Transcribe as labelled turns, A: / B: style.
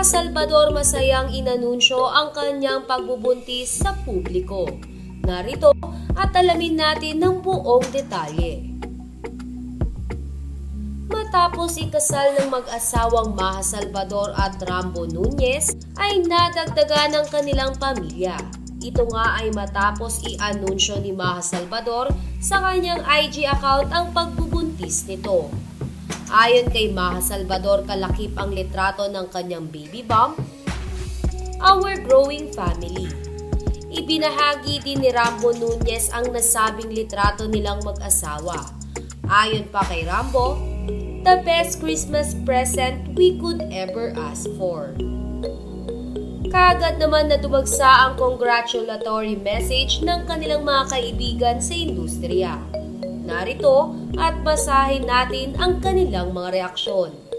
A: Maha Salvador masayang inanunsyo ang kanyang pagbubuntis sa publiko. Narito at alamin natin ng buong detalye. Matapos ikasal ng mag-asawang Maha Salvador at Rambo Nunez ay nadagdagan ng kanilang pamilya. Ito nga ay matapos i-anunsyo ni Maha Salvador sa kanyang IG account ang pagbubuntis nito. Ayon kay Maha Salvador, kalakip ang litrato ng kanyang baby bump, Our Growing Family. Ibinahagi din ni Rambo Nunez ang nasabing litrato nilang mag-asawa. Ayon pa kay Rambo, the best Christmas present we could ever ask for. Kagad naman na dumagsa ang congratulatory message ng kanilang mga kaibigan sa industriya. Narito at basahin natin ang kanilang mga reaksyon.